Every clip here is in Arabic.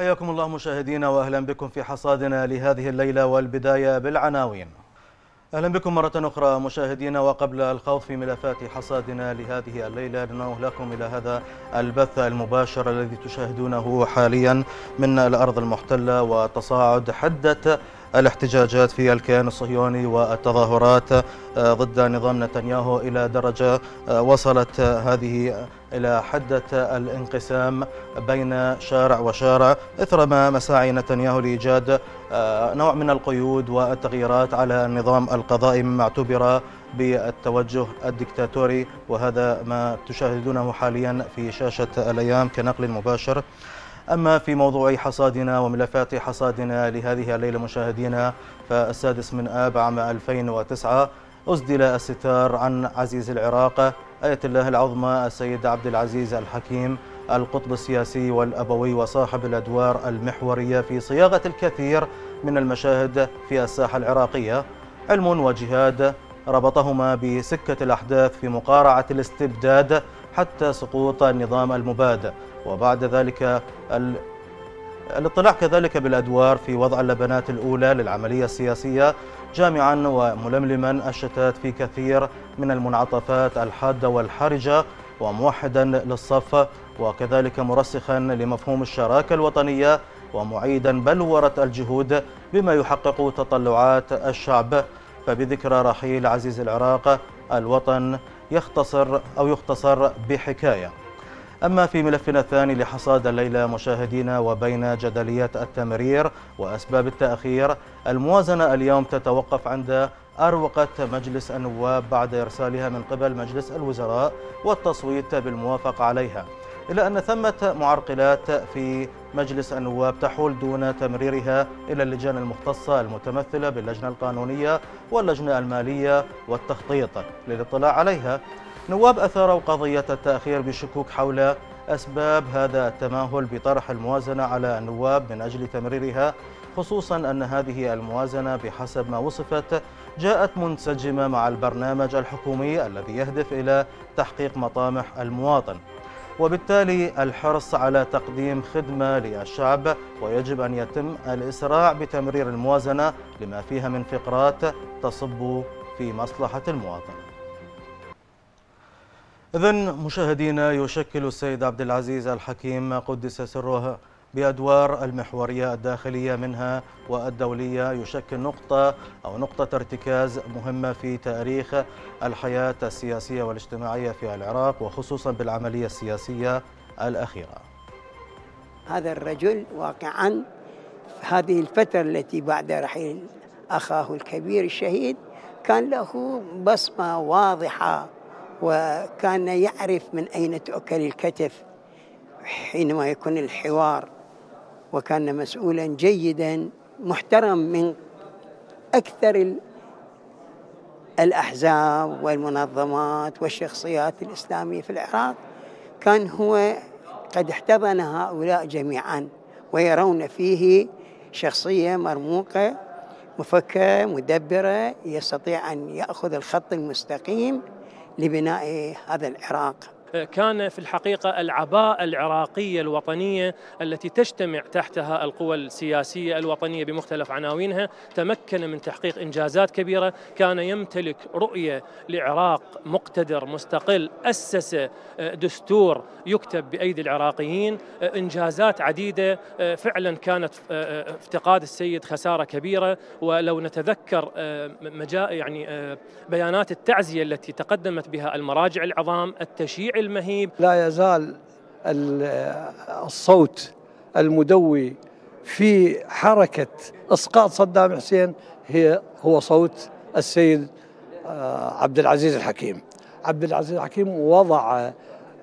حياكم الله مشاهدينا وأهلا بكم في حصادنا لهذه الليلة والبداية بالعناوين. أهلا بكم مرة أخرى مشاهدينا وقبل الخوض في ملفات حصادنا لهذه الليلة ننوه لكم إلى هذا البث المباشر الذي تشاهدونه حاليا من الأرض المحتلة وتصاعد حدة الاحتجاجات في الكيان الصهيوني والتظاهرات آه، ضد نظام نتنياهو إلى درجة آه، وصلت هذه إلى حدة الانقسام بين شارع وشارع إثر مساعي نتنياهو لإيجاد آه، نوع من القيود والتغييرات على النظام القضائي مما اعتبر بالتوجه الدكتاتوري وهذا ما تشاهدونه حاليا في شاشة الأيام كنقل مباشر. أما في موضوع حصادنا وملفات حصادنا لهذه الليلة مشاهدينا فالسادس من آب عام 2009 أسدل الستار عن عزيز العراق. آية الله العظمى السيد عبد العزيز الحكيم القطب السياسي والأبوي وصاحب الأدوار المحورية في صياغة الكثير من المشاهد في الساحة العراقية. علم وجهاد ربطهما بسكة الأحداث في مقارعة الاستبداد حتى سقوط النظام المباد. وبعد ذلك الاطلاع كذلك بالأدوار في وضع اللبنات الأولى للعملية السياسية جامعا وململما الشتات في كثير من المنعطفات الحادة والحرجة وموحدا للصف وكذلك مرسخا لمفهوم الشراكة الوطنية ومعيدا بلورة الجهود بما يحقق تطلعات الشعب. فبذكرى رحيل عزيز العراق الوطن يختصر أو يختصر بحكاية. أما في ملفنا الثاني لحصاد الليلة مشاهدينا وبين جدليات التمرير وأسباب التأخير الموازنة اليوم تتوقف عند أروقة مجلس النواب بعد إرسالها من قبل مجلس الوزراء والتصويت بالموافقة عليها. إلا أن ثمة معرقلات في مجلس النواب تحول دون تمريرها إلى اللجان المختصة المتمثلة باللجنة القانونية واللجنة المالية والتخطيط للاطلاع عليها. نواب أثاروا قضية التأخير بشكوك حول أسباب هذا التماهل بطرح الموازنة على النواب من أجل تمريرها خصوصا أن هذه الموازنة بحسب ما وصفت جاءت منسجمة مع البرنامج الحكومي الذي يهدف إلى تحقيق مطامح المواطن. وبالتالي الحرص على تقديم خدمة للشعب ويجب أن يتم الإسراع بتمرير الموازنة لما فيها من فقرات تصب في مصلحة المواطن. إذا مشاهدينا يشكل السيد عبد العزيز الحكيم قدس سره بأدوار المحورية الداخلية منها والدولية يشكل نقطة أو نقطة ارتكاز مهمة في تاريخ الحياة السياسية والاجتماعية في العراق وخصوصا بالعملية السياسية الأخيرة. هذا الرجل واقعا في هذه الفترة التي بعد رحيل أخاه الكبير الشهيد كان له بصمة واضحة وكان يعرف من أين تؤكل الكتف حينما يكون الحوار وكان مسؤولا جيدا محترم من أكثر الأحزاب والمنظمات والشخصيات الإسلامية في العراق. كان هو قد احتضن هؤلاء جميعا ويرون فيه شخصية مرموقة مفكرة مدبرة يستطيع أن يأخذ الخط المستقيم. لبناء هذا العراق. كان في الحقيقة العباءة العراقية الوطنية التي تجتمع تحتها القوى السياسية الوطنية بمختلف عناوينها تمكن من تحقيق إنجازات كبيرة. كان يمتلك رؤية لعراق مقتدر مستقل أسس آه، دستور يكتب بأيدي العراقيين آه، إنجازات عديدة آه، فعلا كانت افتقاد السيد خسارة كبيرة. ولو نتذكر يعني بيانات التعزية التي تقدمت بها المراجع العظام التشيع المهيب. لا يزال الصوت المدوي في حركة إسقاط صدام حسين هي هو صوت السيد آه، عبد العزيز الحكيم. عبد العزيز الحكيم وضع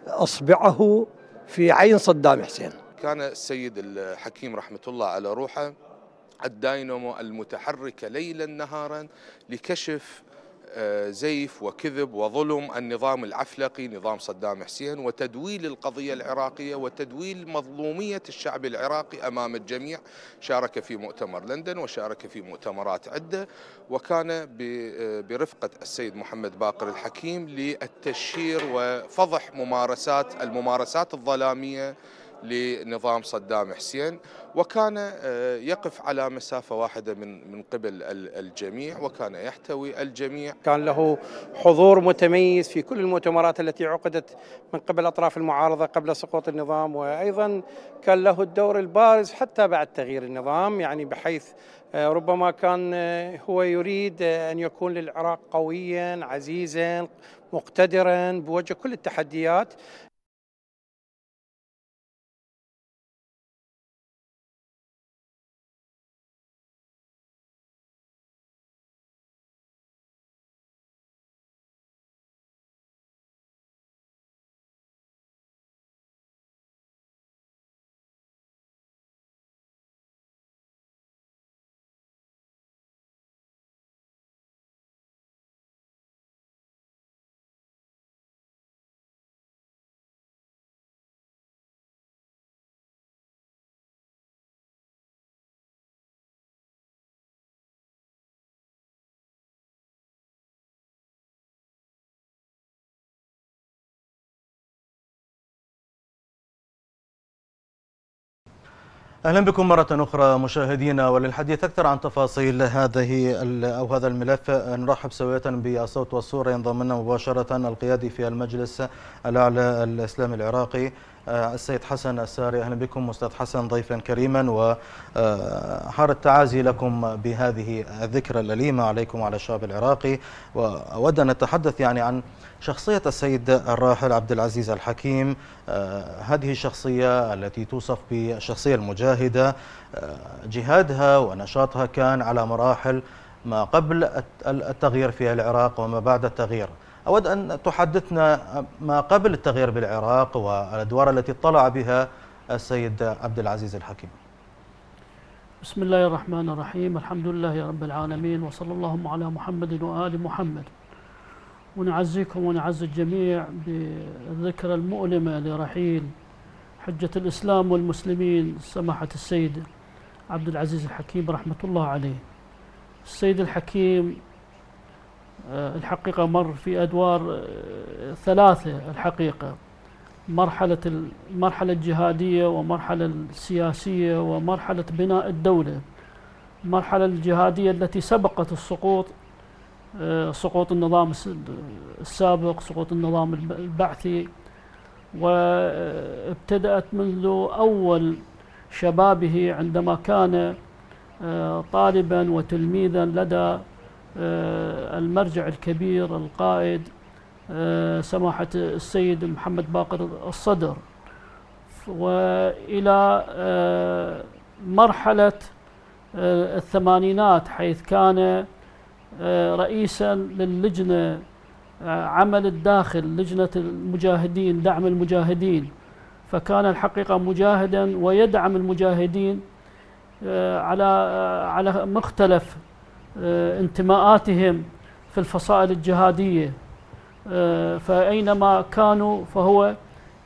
أصبعه في عين صدام حسين. كان السيد الحكيم رحمة الله على روحه الداينامو المتحركة ليلا نهارا لكشف زيف وكذب وظلم النظام العفلقي نظام صدام حسين وتدويل القضية العراقية وتدويل مظلومية الشعب العراقي أمام الجميع. شارك في مؤتمر لندن وشارك في مؤتمرات عدة وكان آه، برفقة السيد محمد باقر الحكيم للتشهير وفضح ممارسات الممارسات الظلامية لنظام صدام حسين وكان آه، يقف على مسافة واحدة من من قبل الجميع وكان يحتوي الجميع. كان له حضور متميز في كل المؤتمرات التي عقدت من قبل أطراف المعارضة قبل سقوط النظام وأيضا كان له الدور البارز حتى بعد تغيير النظام يعني بحيث آه، ربما كان آه، هو يريد أن يكون للعراق قويا عزيزا مقتدرا بوجه كل التحديات. أهلا بكم مرة أخرى مشاهدينا وللحديث أكثر عن تفاصيل هذه أو هذا الملف نرحب سوية بالصوت والصورة ينضم لنا مباشرة القيادي في المجلس الأعلى الإسلامي العراقي. السيد حسن الساري أهلا بكم أستاذ حسن ضيفا كريما وحار التعازي لكم بهذه الذكرى الأليمة عليكم وعلى الشعب العراقي. وأود أن نتحدث يعني عن شخصية السيد الراحل عبد العزيز الحكيم. آه، هذه الشخصية التي توصف بالشخصية المجاهدة آه، جهادها ونشاطها كان على مراحل ما قبل التغيير في العراق وما بعد التغيير. أود أن تحدثنا ما قبل التغيير بالعراق والأدوار التي اطلع بها السيد عبد العزيز الحكيم. بسم الله الرحمن الرحيم. الحمد لله رب العالمين وصلى اللهم على محمد وآل محمد. ونعزيكم ونعز الجميع بالذكرى المؤلمة لرحيل حجة الإسلام والمسلمين سماحة السيد عبد العزيز الحكيم رحمة الله عليه. السيد الحكيم الحقيقة مر في أدوار آه، ثلاثة الحقيقة. مرحلة المرحلة الجهادية ومرحلة السياسية ومرحلة بناء الدولة. المرحلة الجهادية التي سبقت السقوط آه، سقوط النظام السابق سقوط النظام البعثي. وابتدأت منذ أول شبابه عندما كان آه، طالبا وتلميذا لدى آه، المرجع الكبير القائد سماحة السيد محمد باقر الصدر. وإلى مرحلة الثمانينات حيث كان آه، رئيسا للجنة آه، عمل الداخل لجنة المجاهدين دعم المجاهدين. فكان الحقيقة مجاهدا ويدعم المجاهدين آه، على على مختلف انتماءاتهم في الفصائل الجهادية. فأينما كانوا فهو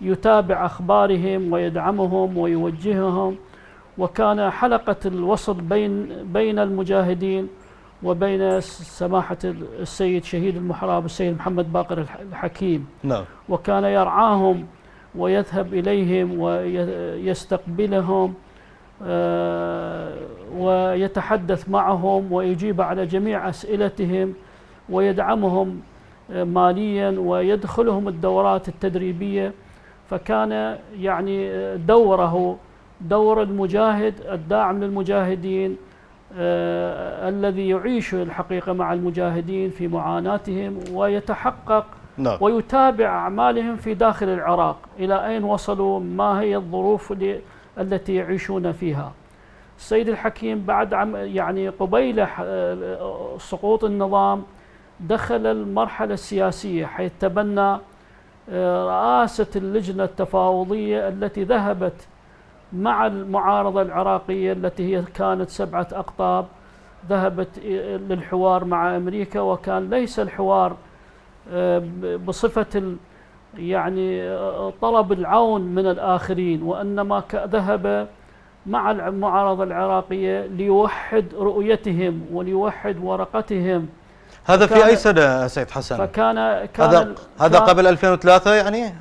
يتابع أخبارهم ويدعمهم ويوجههم وكان حلقة الوصل بين بين المجاهدين وبين سماحة السيد شهيد المحراب السيد محمد باقر الحكيم. نعم. وكان يرعاهم ويذهب إليهم ويستقبلهم آه، ويتحدث معهم ويجيب على جميع أسئلتهم ويدعمهم آه، ماليا ويدخلهم الدورات التدريبية. فكان يعني دوره دور المجاهد الداعم للمجاهدين آه الذي يعيش الحقيقة مع المجاهدين في معاناتهم ويتحقق نعم. ويتابع أعمالهم في داخل العراق. إلى أين وصلوا؟ ما هي الظروف التي يعيشون فيها. السيد الحكيم بعد عم يعني قبيل آه، سقوط النظام دخل المرحلة السياسية حيث تبنى آه، رئاسة اللجنة التفاوضية التي ذهبت مع المعارضة العراقية التي هي كانت سبعة أقطاب ذهبت للحوار مع أمريكا وكان ليس الحوار آه، بصفة يعني آه، طلب العون من الآخرين وإنما ذهب مع المعارضة العراقية ليوحد رؤيتهم وليوحد ورقتهم هذا في أي سنة سيد حسن؟ فكان كان هذا هذا قبل 2003 يعني؟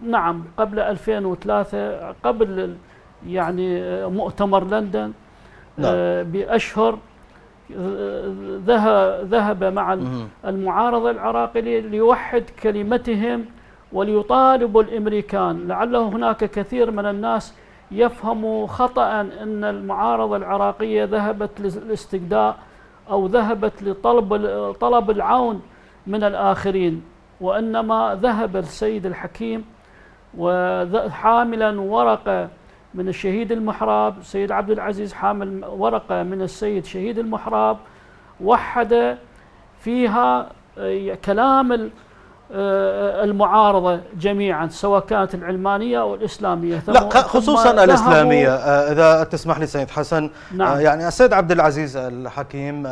نعم قبل 2003 قبل يعني مؤتمر لندن نعم. بأشهر ذهب مع المعارضة العراقية ليوحد كلمتهم وليطالبوا الأمريكان. لعله هناك كثير من الناس يفهموا خطأ إن المعارضه العراقية ذهبت للاستجداء أو ذهبت لطلب طلب العون من الآخرين وإنما ذهب السيد الحكيم وحاملا ورقة من الشهيد المحراب السيد عبد العزيز حامل ورقة من السيد شهيد المحراب وحد فيها كلام آه، المعارضة جميعا سواء كانت العلمانية أو الإسلامية. لا خصوصا الإسلامية. آه، إذا تسمح لي سيد حسن. نعم. آه، يعني السيد عبد العزيز الحكيم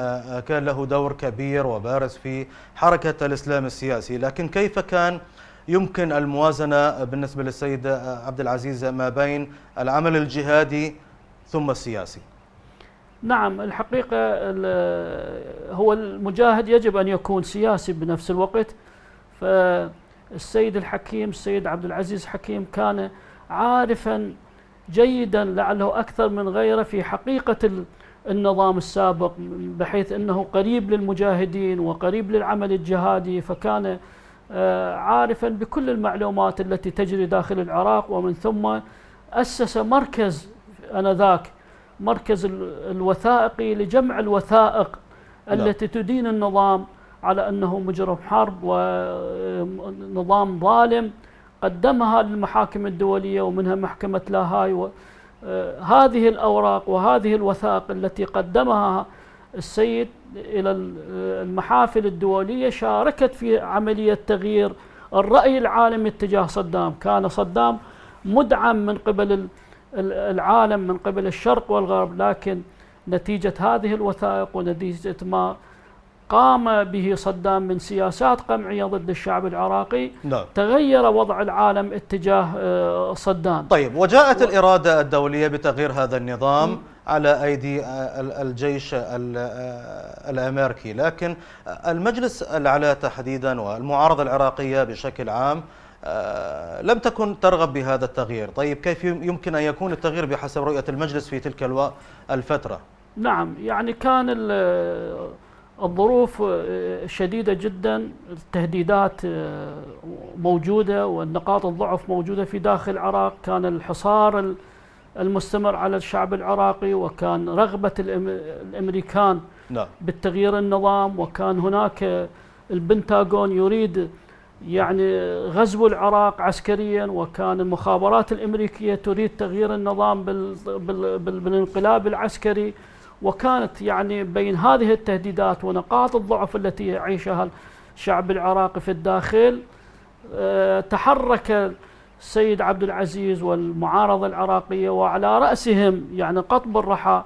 كان له دور كبير وبارز في حركة الإسلام السياسي لكن كيف كان يمكن الموازنة بالنسبة للسيد عبد العزيز ما بين العمل الجهادي ثم السياسي. نعم الحقيقة هو المجاهد يجب أن يكون سياسي بنفس الوقت. فالسيد الحكيم السيد عبد العزيز حكيم كان عارفا جيدا لعله أكثر من غيره في حقيقة النظام السابق بحيث أنه قريب للمجاهدين وقريب للعمل الجهادي. فكان عارفا بكل المعلومات التي تجري داخل العراق ومن ثم أسس مركز أنذاك مركز الوثائقي لجمع الوثائق التي تدين النظام على أنه مجرم حرب ونظام ظالم قدمها للمحاكم الدولية ومنها محكمة لاهاي آه، هذه الأوراق وهذه الوثائق التي قدمها السيد إلى المحافل الدولية شاركت في عملية تغيير الرأي العالمي اتجاه صدام كان صدام مدعم من قبل العالم من قبل الشرق والغرب لكن نتيجة هذه الوثائق ونتيجة ما قام به صدام من سياسات قمعية ضد الشعب العراقي نعم. تغير وضع العالم اتجاه آه، صدام طيب وجاءت و... الإرادة الدولية بتغيير هذا النظام م. على أيدي آه، الجيش آه، الأمريكي. لكن المجلس الأعلى تحديدا والمعارضة العراقية بشكل عام لم تكن ترغب بهذا التغيير. طيب كيف يمكن أن يكون التغيير بحسب رؤية المجلس في تلك الفترة؟ نعم يعني كان الظروف آه، شديدة جدا التهديدات آه، موجودة والنقاط الضعف موجودة في داخل العراق. كان الحصار المستمر على الشعب العراقي وكان رغبة الأمريكان نعم. بالتغيير النظام وكان هناك البنتاغون يريد يعني غزو العراق عسكريا وكان المخابرات الأمريكية تريد تغيير النظام بالانقلاب العسكري وكانت يعني بين هذه التهديدات ونقاط الضعف التي يعيشها الشعب العراقي في الداخل آه، تحرك السيد عبد العزيز والمعارضة العراقية وعلى رأسهم يعني قطب الرحى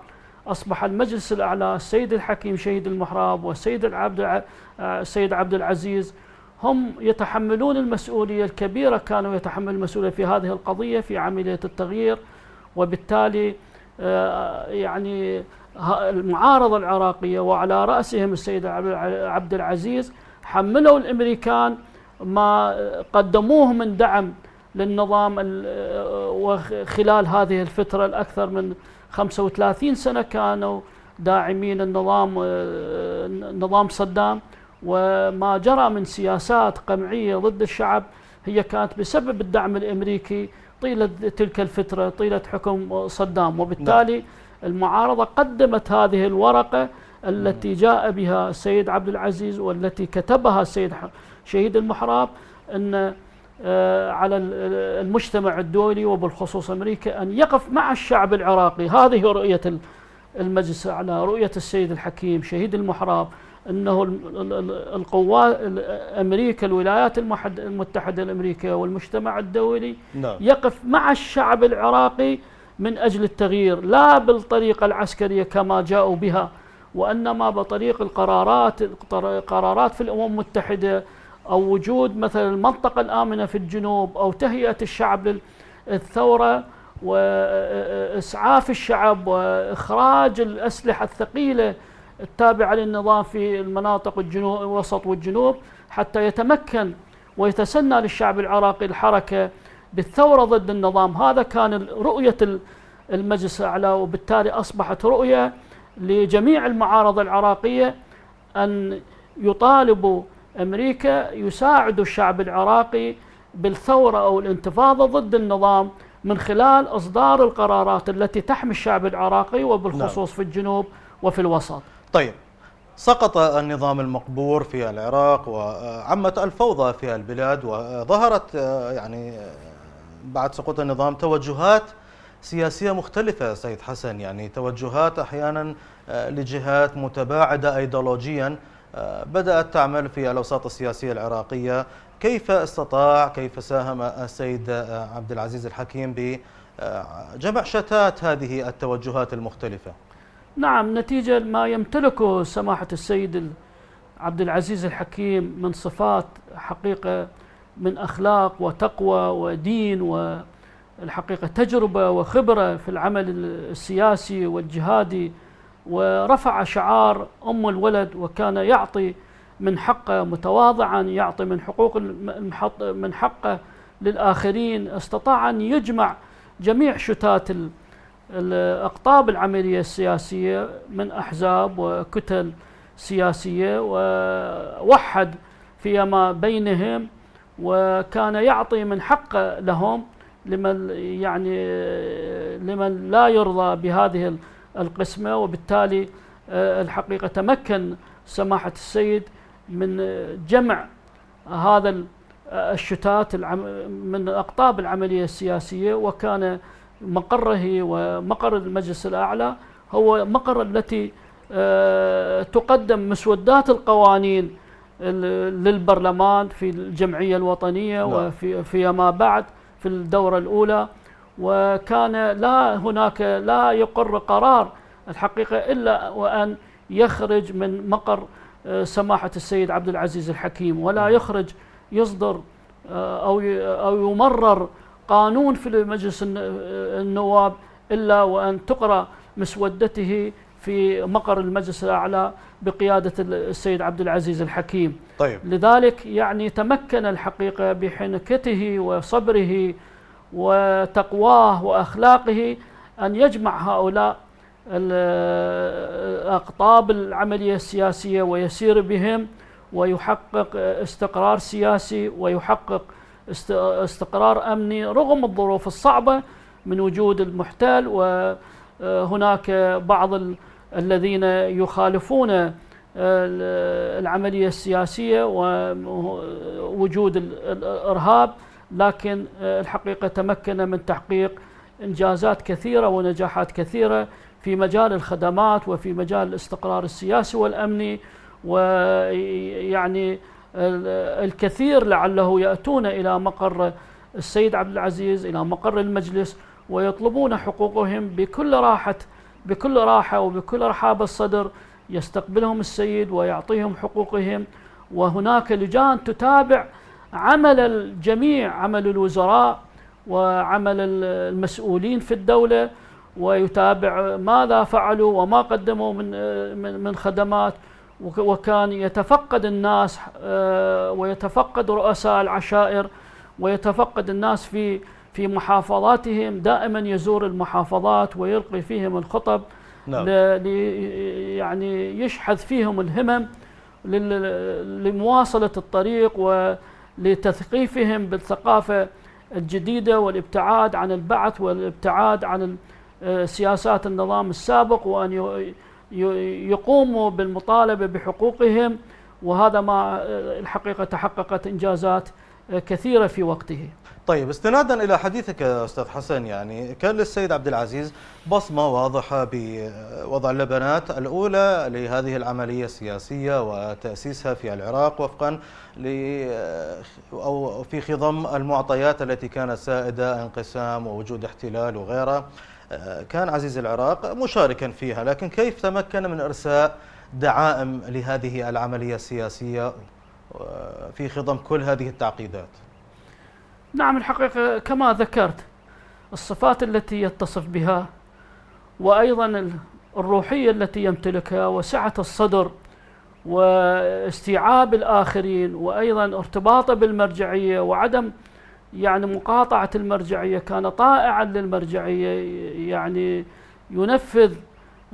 أصبح المجلس الأعلى السيد الحكيم شهيد المحراب والسيد العبد آه، السيد عبد العزيز هم يتحملون المسؤولية الكبيرة كانوا يتحملون المسؤولية في هذه القضية في عملية التغيير وبالتالي آه، يعني المعارضة العراقية وعلى رأسهم السيد عبد العزيز حملوا الأمريكان ما قدموه من دعم للنظام وخلال هذه الفترة الأكثر من 35 سنة كانوا داعمين النظام نظام صدام. وما جرى من سياسات قمعية ضد الشعب هي كانت بسبب الدعم الأمريكي طيلة تلك الفترة طيلة حكم صدام. وبالتالي نعم. المعارضة قدمت هذه الورقة التي جاء بها السيد عبد العزيز والتي كتبها السيد شهيد المحراب أن على المجتمع الدولي وبالخصوص أمريكا أن يقف مع الشعب العراقي هذه رؤية المجلس على رؤية السيد الحكيم شهيد المحراب أنه القوات أمريكا الولايات المتحدة الأمريكية والمجتمع الدولي نعم. يقف مع الشعب العراقي من أجل التغيير لا بالطريقة العسكرية كما جاءوا بها وإنما بطريق القرارات قرارات في الأمم المتحدة أو وجود مثلا المنطقة الآمنة في الجنوب أو تهيئة الشعب للثورة وإسعاف الشعب وإخراج الأسلحة الثقيلة التابعة للنظام في المناطق الجنوب الوسط والجنوب حتى يتمكن ويتسنى للشعب العراقي الحركة بالثورة ضد النظام. هذا كان رؤية المجلس الأعلى وبالتالي أصبحت رؤية لجميع المعارضة العراقية أن يطالبوا أمريكا يساعدوا الشعب العراقي بالثورة أو الانتفاضة ضد النظام من خلال إصدار القرارات التي تحمي الشعب العراقي وبالخصوص نعم. في الجنوب وفي الوسط طيب سقط النظام المقبور في العراق وعمت الفوضى في البلاد وظهرت يعني بعد سقوط النظام توجهات سياسية مختلفة سيد حسن يعني توجهات أحيانا لجهات متباعدة أيديولوجيا بدأت تعمل في الأوساط السياسية العراقية. كيف استطاع كيف ساهم السيد عبد العزيز الحكيم بجمع شتات هذه التوجهات المختلفة؟ نعم نتيجة ما يمتلكه سماحة السيد عبد العزيز الحكيم من صفات حقيقة من أخلاق وتقوى ودين والحقيقة تجربة وخبرة في العمل السياسي والجهادي ورفع شعار أم الولد وكان يعطي من حقه متواضعا يعطي من حقوق من حقه للآخرين. استطاع أن يجمع جميع شتات الأقطاب العملية السياسية من أحزاب وكتل سياسية ووحد فيما بينهم وكان يعطي من حقه لهم لمن يعني لمن لا يرضى بهذه القسمة وبالتالي آه، الحقيقة تمكن سماحة السيد من جمع هذا الشتات من أقطاب العملية السياسية وكان مقره ومقر المجلس الأعلى هو مقر التي آه، تقدم مسودات القوانين للبرلمان في الجمعية الوطنية نعم. وفي فيما بعد في الدورة الأولى وكان لا هناك لا يقر قرار الحقيقة إلا وأن يخرج من مقر آه، سماحة السيد عبد العزيز الحكيم ولا نعم. يخرج يصدر آه، أو أو يمرر قانون في مجلس النواب إلا وأن تقرأ مسودته في مقر المجلس الأعلى بقيادة السيد عبد العزيز الحكيم طيب. لذلك يعني تمكن الحقيقة بحنكته وصبره وتقواه وأخلاقه أن يجمع هؤلاء الأقطاب العملية السياسية ويسير بهم ويحقق استقرار سياسي ويحقق استقرار أمني رغم الظروف الصعبة من وجود المحتل وهناك بعض الذين يخالفون العملية السياسية ووجود الإرهاب لكن الحقيقة تمكن من تحقيق إنجازات كثيرة ونجاحات كثيرة في مجال الخدمات وفي مجال الاستقرار السياسي والأمني ويعني الكثير لعله يأتون إلى مقر السيد عبد العزيز إلى مقر المجلس ويطلبون حقوقهم بكل راحة بكل راحة وبكل رحاب الصدر. يستقبلهم السيد ويعطيهم حقوقهم. وهناك لجان تتابع عمل الجميع عمل الوزراء وعمل المسؤولين في الدولة ويتابع ماذا فعلوا وما قدموا من من خدمات وكان يتفقد الناس آه، ويتفقد رؤساء العشائر ويتفقد الناس في في محافظاتهم دائما يزور المحافظات ويلقي فيهم الخطب نعم. يعني يشحذ فيهم الهمم لمواصلة الطريق ولتثقيفهم بالثقافة الجديدة والابتعاد عن البعث والابتعاد عن سياسات النظام السابق وأن يقوموا بالمطالبة بحقوقهم. وهذا ما الحقيقة تحققت إنجازات كثيرة في وقته. طيب استنادا إلى حديثك يا أستاذ حسن. يعني كان للسيد عبد العزيز بصمة واضحة بوضع اللبنات الأولى لهذه العملية السياسية وتأسيسها في العراق وفقا ل أو في خضم المعطيات التي كانت سائدة انقسام ووجود احتلال وغيرها. كان عزيز العراق مشاركا فيها لكن كيف تمكن من إرساء دعائم لهذه العملية السياسية في خضم كل هذه التعقيدات؟ نعم الحقيقة كما ذكرت الصفات التي يتصف بها وأيضا الروحية التي يمتلكها وسعة الصدر واستيعاب الآخرين وأيضا ارتباطه بالمرجعية وعدم يعني مقاطعة المرجعية كان طائعا للمرجعية يعني ينفذ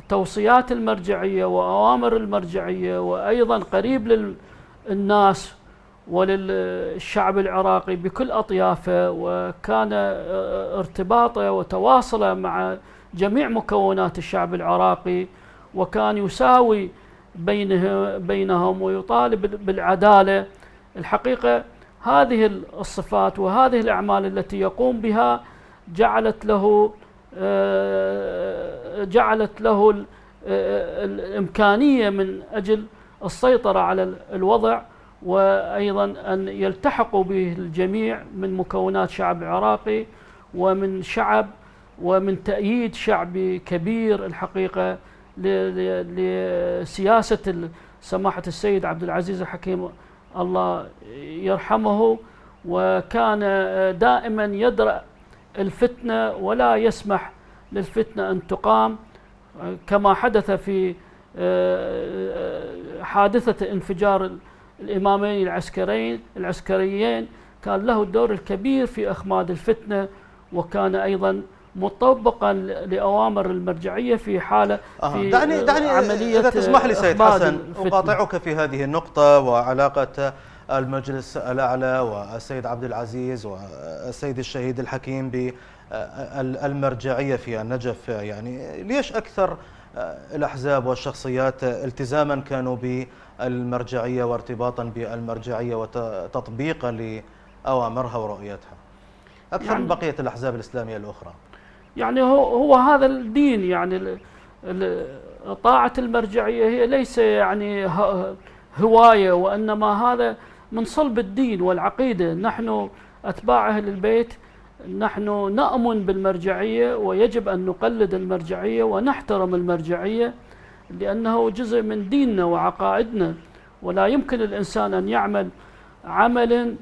توصيات المرجعية وأوامر المرجعية وأيضا قريب للناس وللشعب العراقي بكل أطيافه وكان ارتباطه وتواصله مع جميع مكونات الشعب العراقي وكان يساوي بينه بينهم ويطالب بالعدالة. الحقيقة هذه الصفات وهذه الأعمال التي يقوم بها جعلت له آه، جعلت له آه، الإمكانية من أجل السيطرة على الوضع. وأيضا أن يلتحقوا به الجميع من مكونات شعب عراقي ومن شعب ومن تأييد شعبي كبير الحقيقة لسياسة سماحة السيد عبد العزيز الحكيم الله يرحمه. وكان دائما يدرأ الفتنة ولا يسمح للفتنة أن تقام كما حدث في آه، حادثة انفجار الإمامين العسكريين العسكريين كان له الدور الكبير في إخماد الفتنة وكان أيضا مطبقا لأوامر المرجعية في حالة آه في دعني دعني عملية إذا تسمح لي سيد حسن أقاطعك في هذه النقطة وعلاقة المجلس الأعلى والسيد عبد العزيز والسيد الشهيد الحكيم بالمرجعيه في النجف. يعني ليش أكثر الأحزاب والشخصيات التزاما كانوا بالمرجعيه وارتباطا بالمرجعية وتطبيقا لأوامرها ورؤيتها. أكثر يعني من بقية الأحزاب الإسلامية الأخرى. يعني هو هو هذا الدين يعني طاعة المرجعية هي ليس يعني هواية وإنما هذا من صلب الدين والعقيدة. نحن أتباع أهل البيت نحن نأمن بالمرجعية ويجب أن نقلد المرجعية ونحترم المرجعية. لأنه جزء من ديننا وعقائدنا ولا يمكن الإنسان أن يعمل عمل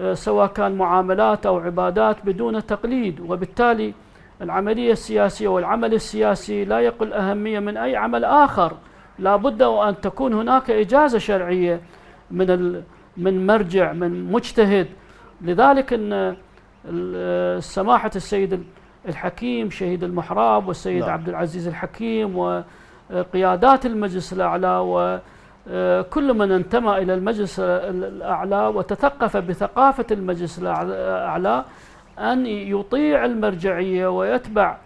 آه، سواء كان معاملات أو عبادات بدون تقليد وبالتالي العملية السياسية والعمل السياسي لا يقل أهمية من أي عمل آخر لا بد أن تكون هناك إجازة شرعية من من مرجع من مجتهد لذلك أن سماحة السيد الحكيم شهيد المحراب والسيد لا. نعم. عبد العزيز الحكيم وقيادات المجلس الأعلى وكل من انتمى إلى المجلس الأعلى وتثقف بثقافة المجلس الأعلى أن يطيع المرجعية ويتبع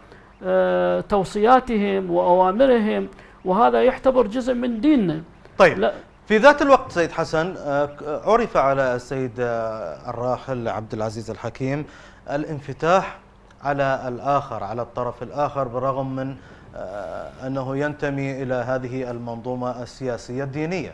آه، توصياتهم وأوامرهم وهذا يعتبر جزء من ديننا. طيب لا. في ذات الوقت سيد حسن آه، عرف على السيد آه، الراحل عبد العزيز الحكيم الانفتاح على الآخر على الطرف الآخر بالرغم من أنه ينتمي إلى هذه المنظومة السياسية الدينية.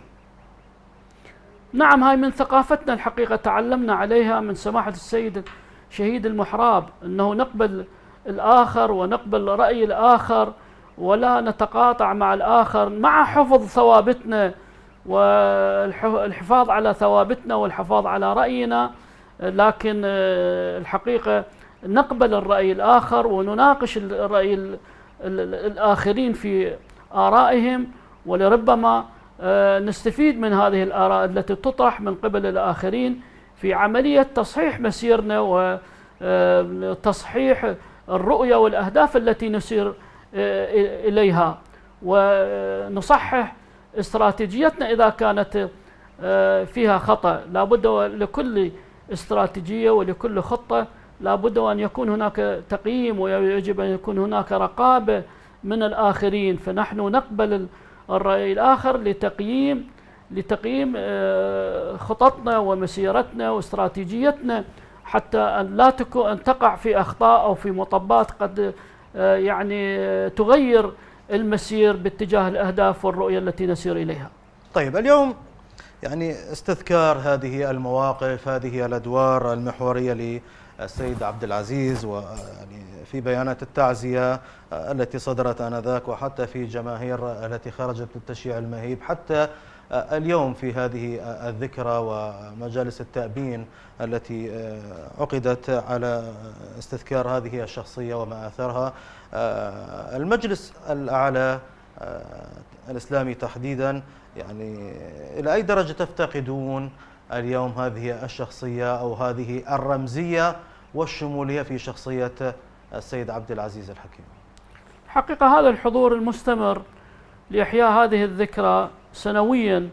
نعم هاي من ثقافتنا الحقيقة. تعلمنا عليها من سماحة السيد شهيد المحراب أنه نقبل الآخر ونقبل رأي الآخر ولا نتقاطع مع الآخر مع حفظ ثوابتنا والحفاظ على ثوابتنا والحفاظ على رأينا. لكن الحقيقة نقبل الرأي الآخر ونناقش الرأي الآخرين في آرائهم ولربما نستفيد من هذه الآراء التي تطرح من قبل الآخرين في عملية تصحيح مسيرنا وتصحيح آه، الرؤية والأهداف التي نسير آه، إليها. ونصحح استراتيجيتنا إذا كانت آه، فيها خطأ. لابد لكل استراتيجية ولكل خطة لابد أن يكون هناك تقييم ويجب أن يكون هناك رقابة من الآخرين. فنحن نقبل الرأي الآخر لتقييم لتقييم آه، خططنا ومسيرتنا واستراتيجيتنا حتى أن لا تكون أن تقع في أخطاء أو في مطبات قد آه، يعني تغير المسير باتجاه الأهداف والرؤية التي نسير إليها. طيب اليوم يعني استذكار هذه المواقف هذه الأدوار المحورية للسيد عبد العزيز ويعني في بيانات التعزية التي صدرت آنذاك وحتى في جماهير التي خرجت للتشييع المهيب حتى اليوم في هذه الذكرى ومجالس التأبين التي عقدت على استذكار هذه الشخصية وما أثرها المجلس الأعلى الإسلامي تحديدا يعني إلى أي درجة تفتقدون اليوم هذه الشخصية أو هذه الرمزية والشمولية في شخصية السيد عبد العزيز الحكيم حقيقة هذا الحضور المستمر لإحياء هذه الذكرى سنويا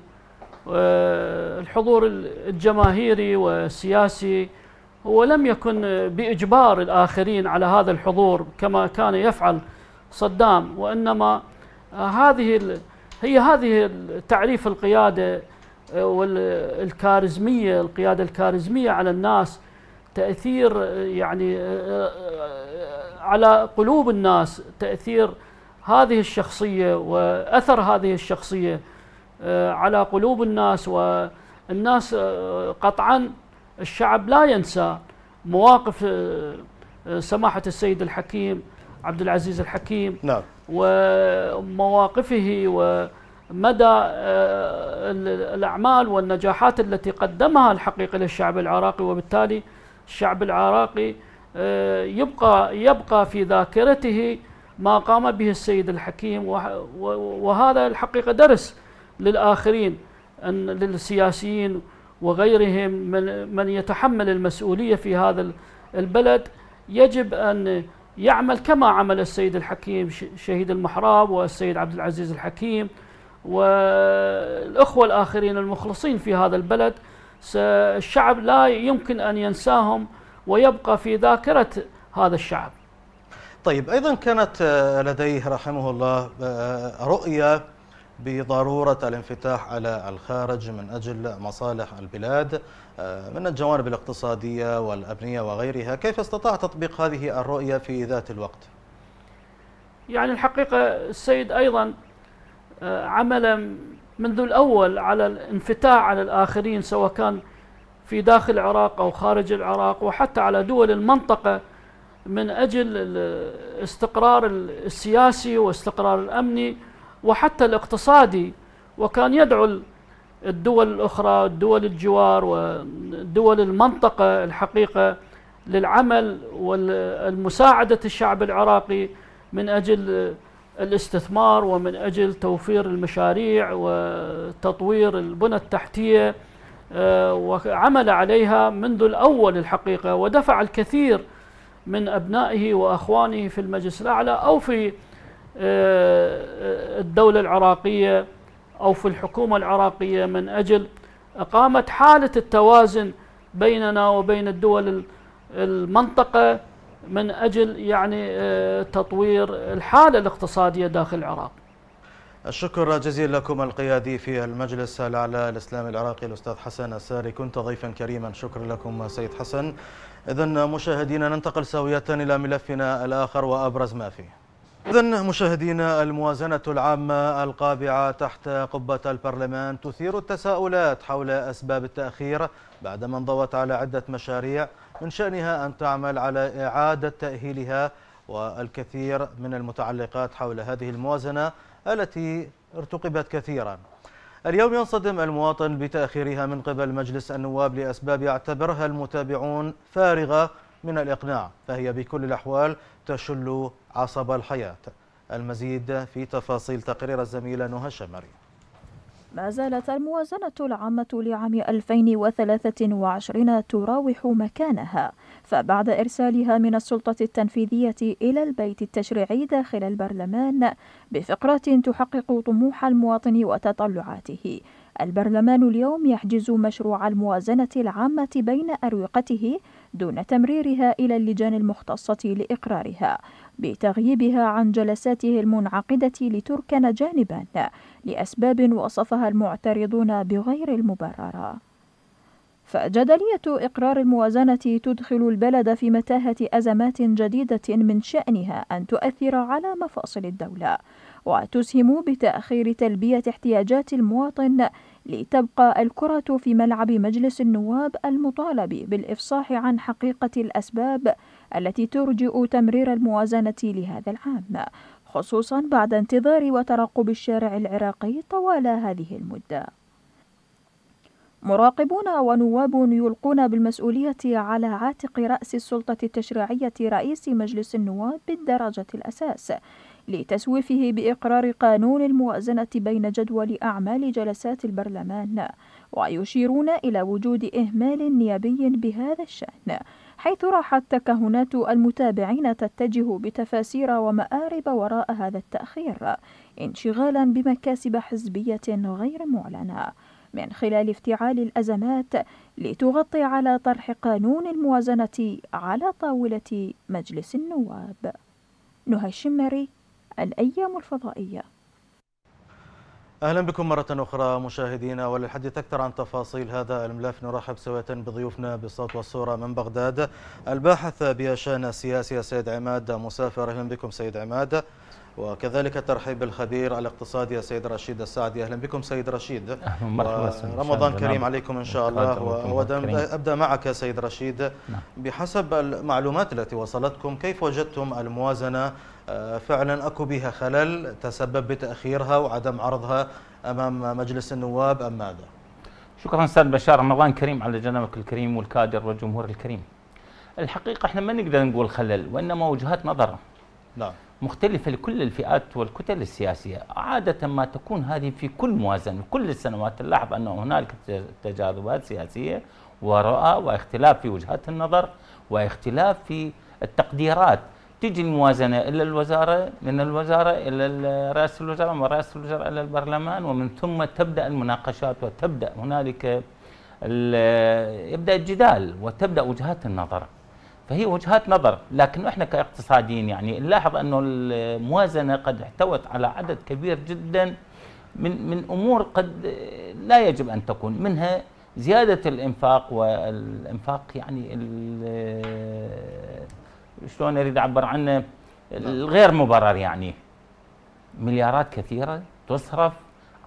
الحضور الجماهيري والسياسي هو لم يكن بإجبار الآخرين على هذا الحضور كما كان يفعل صدام وإنما هذه هي هذه تعريف القيادة والكاريزمية القيادة الكاريزمية على الناس تأثير يعني على قلوب الناس تأثير هذه الشخصية وأثر هذه الشخصية آه، على قلوب الناس. والناس آه، قطعا الشعب لا ينسى مواقف آه، سماحة السيد الحكيم عبد العزيز الحكيم نعم. ومواقفه ومدى الأعمال والنجاحات التي قدمها الحقيقة للشعب العراقي. وبالتالي الشعب العراقي يبقى يبقى في ذاكرته ما قام به السيد الحكيم. وهذا الحقيقة درس للآخرين أن للسياسيين وغيرهم من, من يتحمل المسؤولية في هذا البلد. يجب أن يعمل كما عمل السيد الحكيم شهيد المحراب والسيد عبد العزيز الحكيم. والأخوة الآخرين المخلصين في هذا البلد الشعب لا يمكن أن ينساهم ويبقى في ذاكرة هذا الشعب طيب أيضا كانت لديه رحمه الله رؤية بضرورة الانفتاح على الخارج من أجل مصالح البلاد آه، من الجوانب الاقتصادية والأبنية وغيرها كيف استطاع تطبيق هذه الرؤية في ذات الوقت؟ يعني الحقيقة السيد أيضا آه، عمل منذ الأول على الانفتاح على الآخرين سواء كان في داخل العراق أو خارج العراق وحتى على دول المنطقة من أجل الاستقرار السياسي واستقرار الأمني وحتى الاقتصادي. وكان يدعو الدول الأخرى الدول الجوار ودول المنطقة الحقيقة للعمل والمساعدة الشعب العراقي من أجل الاستثمار ومن أجل توفير المشاريع وتطوير البنى التحتية آه، وعمل عليها منذ الأول الحقيقة ودفع الكثير من أبنائه وأخوانه في المجلس الأعلى أو في آه، الدولة العراقية أو في الحكومة العراقية من أجل إقامة حالة التوازن بيننا وبين الدول المنطقة. من أجل يعني آه، تطوير الحالة الاقتصادية داخل العراق. الشكر جزيل لكم القيادي في المجلس الأعلى الإسلامي العراقي الأستاذ حسن الساري. كنت ضيفا كريما. شكرا لكم سيد حسن. إذا مشاهدينا ننتقل سوية إلى ملفنا الآخر وأبرز ما فيه. إذا مشاهدينا الموازنة العامة القابعة تحت قبة البرلمان تثير التساؤلات حول أسباب التأخير بعدما انضوت على عدة مشاريع. من شأنها أن تعمل على إعادة تأهيلها والكثير من المتعلقات حول هذه الموازنة التي ارتقبت كثيرا. اليوم ينصدم المواطن بتأخيرها من قبل مجلس النواب لأسباب يعتبرها المتابعون فارغة من الإقناع فهي بكل الأحوال تشل عصب الحياة. المزيد في تفاصيل تقرير الزميلة نهى الشمري. ما زالت الموازنة العامة لعام 2023 تراوح مكانها فبعد إرسالها من السلطة التنفيذية إلى البيت التشريعي داخل البرلمان بفقرات تحقق طموح المواطن وتطلعاته. البرلمان اليوم يحجز مشروع الموازنة العامة بين أروقته دون تمريرها إلى اللجان المختصة لإقرارها بتغييبها عن جلساته المنعقدة لتركن جانبا لأسباب وصفها المعترضون بغير المبررة. فجدلية إقرار الموازنة تدخل البلد في متاهة أزمات جديدة من شأنها أن تؤثر على مفاصل الدولة وتسهم بتأخير تلبية احتياجات المواطن لتبقى الكرة في ملعب مجلس النواب المطالب بالإفصاح عن حقيقة الأسباب التي ترجئ تمرير الموازنة لهذا العام خصوصا بعد انتظار وترقب الشارع العراقي طوال هذه المدة. مراقبون ونواب يلقون بالمسؤولية على عاتق رأس السلطة التشريعية رئيس مجلس النواب بالدرجة الأساس لتسويفه بإقرار قانون الموازنة بين جدول أعمال جلسات البرلمان ويشيرون إلى وجود إهمال نيابي بهذا الشأن. حيث راحت تكهنات المتابعين تتجه بتفاسير ومآرب وراء هذا التأخير انشغالا بمكاسب حزبية غير معلنة. من خلال افتعال الأزمات لتغطي على طرح قانون الموازنة على طاولة مجلس النواب. نهى الشمري الأيام الفضائية. أهلا بكم مرة أخرى مشاهدينا وللحديث أكثر عن تفاصيل هذا الملف. نرحب سوية بضيوفنا بالصوت والصورة من بغداد. الباحث بالشان السياسي سيد عماد مسافر. أهلا بكم سيد عماد. وكذلك الترحيب بالخبير الاقتصادي السيد رشيد السعدي أهلا بكم سيد رشيد رمضان كريم عليكم إن شاء الله وابدا معك سيد رشيد نعم. بحسب المعلومات التي وصلتكم كيف وجدتم الموازنة آه، فعلا أكو بها خلل تسبب بتأخيرها وعدم عرضها أمام مجلس النواب أم ماذا؟ شكرا أستاذ بشار رمضان كريم على جنبك الكريم والكادر والجمهور الكريم. الحقيقة إحنا ما نقدر نقول خلل وإنما وجهات نظر. نعم. مختلفة لكل الفئات والكتل السياسية. عادة ما تكون هذه في كل موازنة كل السنوات نلاحظ أنه هنالك تجاذبات سياسية ورؤى واختلاف في وجهات النظر واختلاف في التقديرات. تجي الموازنة إلى الوزارة من الوزارة إلى رئاسة الوزراء ومن رئاسة الوزراء إلى البرلمان ومن ثم تبدأ المناقشات وتبدأ هنالك يبدأ الجدال وتبدأ وجهات النظر. فهي وجهات نظر لكن إحنا كاقتصاديين يعني نلاحظ أنه الموازنة قد احتوت على عدد كبير جدا من من أمور قد لا يجب أن تكون منها زيادة الإنفاق والإنفاق يعني شلون أريد أعبر عنه؟ الغير مبرر يعني. مليارات كثيرة تصرف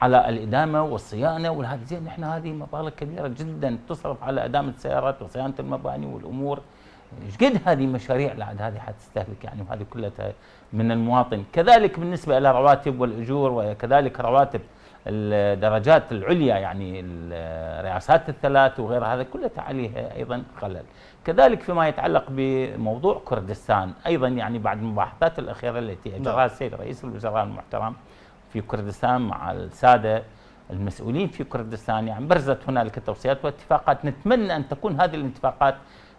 على الإدامة والصيانة وهذه زين إحنا هذه مبالغ كبيرة جدا تصرف على إدامة السيارات وصيانة المباني والأمور. إيش قد هذه مشاريع؟ لا هذه حتستهلك يعني وهذه كلها من المواطن. كذلك بالنسبة إلى رواتب والأجور وكذلك رواتب الدرجات العليا يعني الرئاسات الثلاث وغير هذا كلها عليها أيضا خلل. كذلك فيما يتعلق بموضوع كردستان أيضا يعني بعد المباحثات الأخيرة التي اجراها نعم. السيد رئيس الوزراء المحترم في كردستان مع السادة المسؤولين في كردستان يعني برزت هنالك توصيات واتفاقات. نتمنى أن تكون هذه الاتفاقات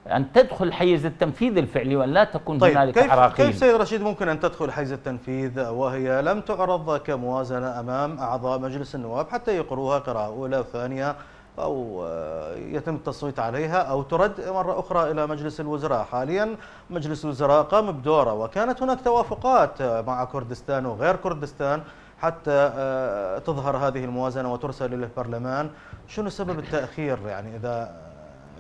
أن تدخل حيز التنفيذ الفعلي وأن لا تكون طيب هنالك كيف عراقيل كيف سيد رشيد ممكن أن تدخل حيز التنفيذ وهي لم تعرض كموازنة أمام أعضاء مجلس النواب حتى يقروها قراءة أولى وثانية أو يتم التصويت عليها أو ترد مرة أخرى إلى مجلس الوزراء. حاليا مجلس الوزراء قام بدوره وكانت هناك توافقات مع كردستان وغير كردستان حتى تظهر هذه الموازنة وترسل إلى البرلمان شنو سبب التأخير يعني إذا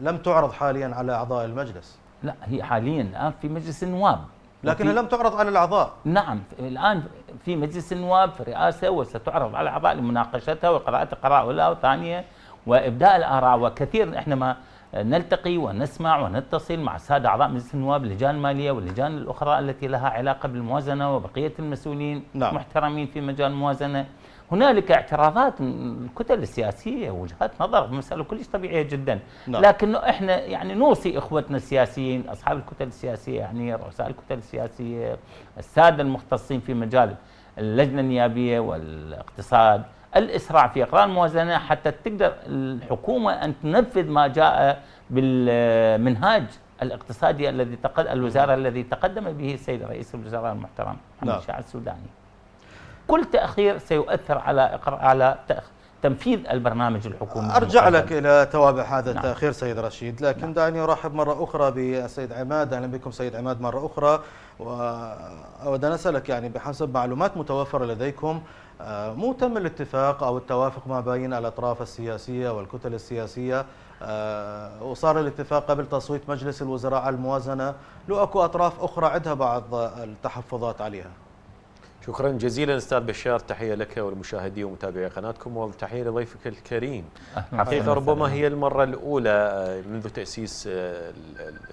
لم تعرض حاليا على أعضاء المجلس. لا هي حاليا الآن في مجلس النواب. لكنها لم تعرض على الأعضاء. نعم الآن في مجلس النواب في رئاسة وستعرض على الأعضاء لمناقشتها وقراءة قراءة أولى وثانية وإبداء الآراء. وكثير إحنا ما نلتقي ونسمع ونتصل مع السادة أعضاء مجلس النواب اللجان المالية واللجان الأخرى التي لها علاقة بالموازنة وبقية المسؤولين نعم. محترمين في مجال الموازنة. هنالك اعتراضات من الكتل السياسية وجهات نظر مسألة كلش طبيعية جدا نعم. لكن إحنا يعني نوصي إخوتنا السياسيين أصحاب الكتل السياسية يعني رؤساء الكتل السياسية السادة المختصين في مجال اللجنة النيابية والاقتصاد الإسراع في إقرار الموازنه حتى تقدر الحكومة أن تنفذ ما جاء بالمنهاج الاقتصادي الذي تقد الوزارة الذي تقدم به السيد رئيس الوزراء المحترم محمد نعم. الشاعر السوداني كل تأخير سيؤثر على على تنفيذ البرنامج الحكومي. أرجع لك إلى توابع هذا نعم. التأخير سيد رشيد. لكن نعم. دعني أرحب مرة أخرى بالسيد عماد. أهلا بكم سيد عماد مرة أخرى. واود أن أسألك يعني بحسب معلومات متوفرة لديكم آه، مو تم الاتفاق أو التوافق ما بين الأطراف السياسية والكتل السياسية. آه، وصار الاتفاق قبل تصويت مجلس الوزراء على الموازنة. لو أكو أطراف أخرى عندها بعض التحفظات عليها. شكرا جزيلا أستاذ بشار تحية لك والمشاهدين ومتابعي قناتكم وتحيه لضيفك الكريم. حقيقة ربما هي المرة الأولى آه، منذ تأسيس آه،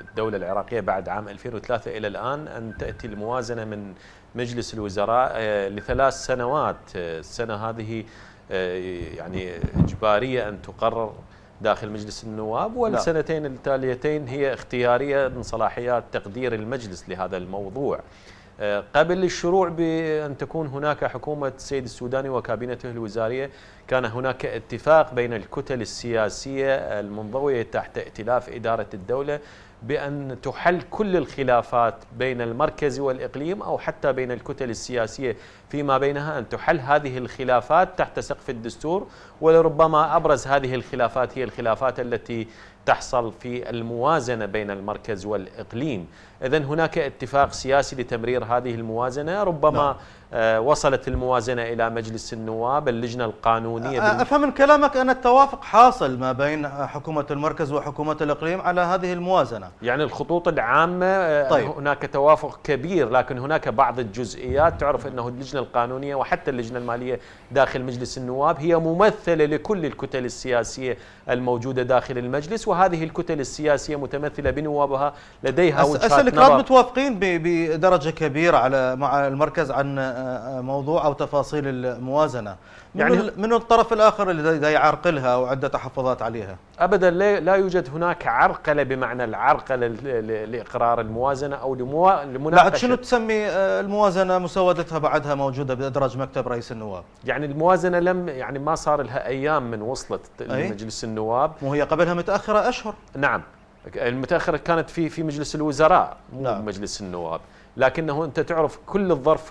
الدولة العراقية بعد عام 2003 إلى الآن أن تأتي الموازنة من مجلس الوزراء آه، لثلاث سنوات. السنة هذه يعني إجبارية أن تقرر داخل مجلس النواب والسنتين التاليتين هي اختيارية من صلاحيات تقدير المجلس لهذا الموضوع. قبل الشروع بأن تكون هناك حكومة السيد السوداني وكابينته الوزارية كان هناك اتفاق بين الكتل السياسية المنضوية تحت ائتلاف إدارة الدولة بأن تحل كل الخلافات بين المركز والإقليم أو حتى بين الكتل السياسية فيما بينها أن تحل هذه الخلافات تحت سقف الدستور ولربما أبرز هذه الخلافات هي الخلافات التي تحصل في الموازنة بين المركز والإقليم إذا هناك اتفاق سياسي لتمرير هذه الموازنة ربما نعم. آه، وصلت الموازنة إلى مجلس النواب اللجنة القانونية أفهم من كلامك أن التوافق حاصل ما بين حكومة المركز وحكومة الإقليم على هذه الموازنة يعني الخطوط العامة آه، طيب. هناك توافق كبير لكن هناك بعض الجزئيات تعرف أنه اللجنة القانونية وحتى اللجنة المالية داخل مجلس النواب هي ممثلة لكل الكتل السياسية الموجودة داخل المجلس وهذه الكتل السياسية متمثلة بنوابها لديها وجهات نظر. متوافقين بدرجة كبيرة على مع المركز عن موضوع أو تفاصيل الموازنة. يعني من الطرف الآخر اللي يعرقلها وعنده تحفظات عليها؟ ابدا لا يوجد هناك عرقلة بمعنى العرقلة لإقرار الموازنة أو لمناقشة. بعد شنو تسمي آه، الموازنة؟ مسودتها بعدها موجودة بإدراج مكتب رئيس النواب. يعني الموازنة لم يعني ما صار لها أيام من وصلت لمجلس النواب. وهي قبلها متأخرة أشهر؟ نعم. المتأخرة كانت في في مجلس الوزراء مو نعم. مجلس النواب. لكنه أنت تعرف كل الظرف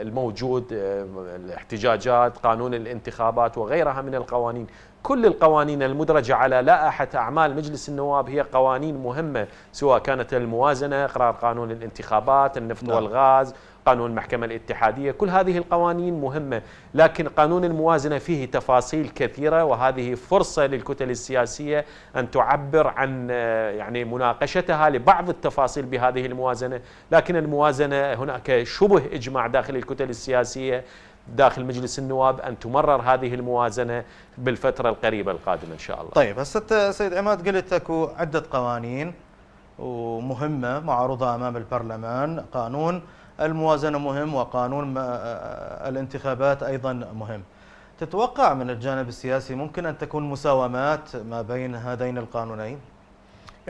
الموجود آه، الاحتجاجات قانون الانتخابات وغيرها من القوانين. كل القوانين المدرجة على لائحة أعمال مجلس النواب هي قوانين مهمة سواء كانت الموازنة إقرار قانون الانتخابات النفط نعم. والغاز قانون المحكمة الاتحادية. كل هذه القوانين مهمة لكن قانون الموازنة فيه تفاصيل كثيرة وهذه فرصة للكتل السياسية أن تعبر عن آه، يعني مناقشتها لبعض التفاصيل بهذه الموازنة. لكن الموازنة هناك شبه إجماع داخل الكتل السياسية داخل مجلس النواب أن تمرر هذه الموازنة بالفترة القريبة القادمة إن شاء الله. طيب هسه سيد عماد قلت أكو عدة قوانين ومهمة معروضة أمام البرلمان قانون. الموازنة مهم وقانون الانتخابات أيضا مهم تتوقع من الجانب السياسي ممكن أن تكون مساومات ما بين هذين القانونين؟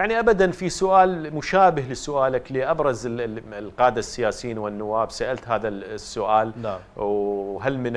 يعني ابدا في سؤال مشابه لسؤالك لأبرز القادة السياسيين والنواب. سألت هذا السؤال. نعم. وهل من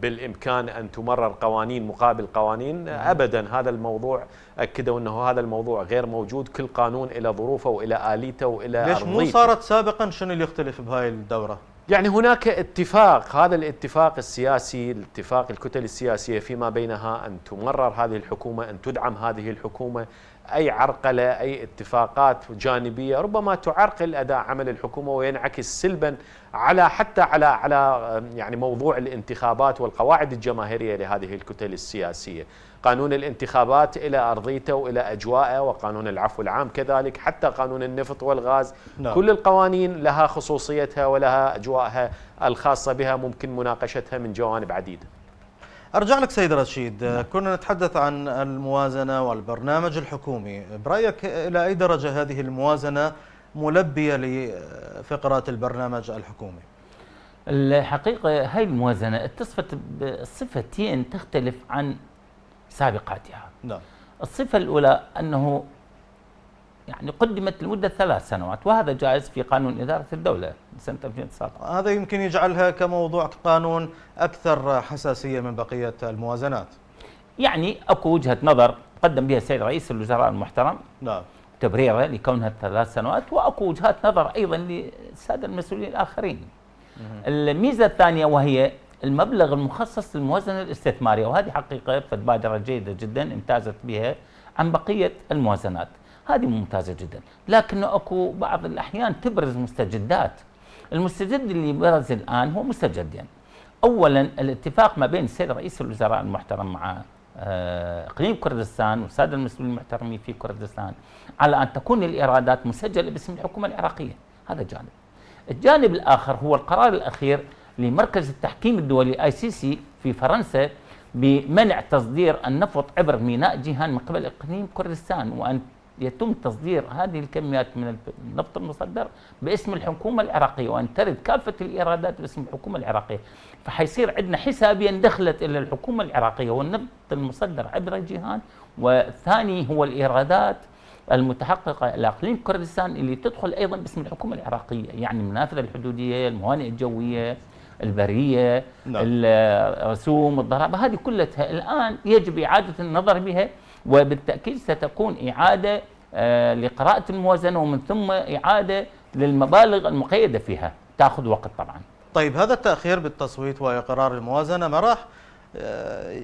بالإمكان أن تمرر قوانين مقابل قوانين؟ نعم. ابدا. هذا الموضوع أكدوا أنه هذا الموضوع غير موجود. كل قانون إلى ظروفه وإلى آليته وإلى ليش مو صارت سابقا؟ شنو اللي يختلف بهاي الدورة؟ يعني هناك اتفاق. هذا الاتفاق السياسي الاتفاق الكتل السياسية فيما بينها أن تمرر هذه الحكومة أن تدعم هذه الحكومة أي عرقلة أي اتفاقات جانبية ربما تعرقل أداء عمل الحكومة وينعكس سلبا على حتى على على يعني موضوع الانتخابات والقواعد الجماهيرية لهذه الكتل السياسية. قانون الانتخابات إلى أرضيته وإلى أجواءه وقانون العفو العام كذلك حتى قانون النفط والغاز نعم. كل القوانين لها خصوصيتها ولها أجواءها الخاصة بها ممكن مناقشتها من جوانب عديدة. أرجع لك سيد رشيد. نعم. كنا نتحدث عن الموازنة والبرنامج الحكومي. برأيك إلى أي درجة هذه الموازنة ملبية لفقرات البرنامج الحكومي؟ الحقيقة هاي الموازنة اتصفت بصفتين تختلف عن سابقاتها. نعم. الصفة الأولى أنه يعني قدمت لمدة ثلاث سنوات وهذا جائز في قانون إدارة الدولة سنة 2019 هذا يمكن يجعلها كموضوع قانون أكثر حساسية من بقية الموازنات يعني أكو وجهة نظر قدم بها السيد رئيس الوزراء المحترم نعم تبريره لكونها ثلاث سنوات وأكو وجهات نظر أيضا للساده المسؤولين الآخرين. الميزة الثانية وهي المبلغ المخصص للموازنة الاستثمارية وهذه حقيقة بادره جيدة جدا امتازت بها عن بقية الموازنات. هذه ممتازة جدا. لكن أكو بعض الأحيان تبرز مستجدات. المستجد اللي برز الآن هو مستجدين اولا الاتفاق ما بين السيد رئيس الوزراء المحترم مع آه، إقليم كردستان والسادة المسؤولين المحترمين في كردستان على أن تكون الإيرادات مسجلة باسم الحكومة العراقية. هذا جانب. الجانب الآخر هو القرار الأخير لمركز التحكيم الدولي ICC في فرنسا بمنع تصدير النفط عبر ميناء جيهان من قبل إقليم كردستان وأن يتم تصدير هذه الكميات من النفط المصدر باسم الحكومة العراقية وأن ترد كافة الإيرادات باسم الحكومة العراقية فحيصير عندنا حسابيا دخلت إلى الحكومة العراقية والنفط المصدر عبر الجيهان والثاني هو الإيرادات المتحققة إلى إقليم كردستان اللي تدخل أيضا باسم الحكومة العراقية يعني المنافذ الحدودية، الموانئ الجوية، البرية، نعم. الرسوم، الضرائب، هذه كلها الآن يجب إعادة النظر بها وبالتأكيد ستكون إعادة آه، لقراءة الموازنة ومن ثم إعادة للمبالغ المقيدة فيها، تأخذ وقت طبعا. طيب هذا التأخير بالتصويت وإقرار الموازنة ما راح آه،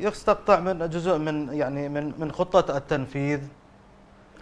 يستقطع من جزء من يعني من من خطة التنفيذ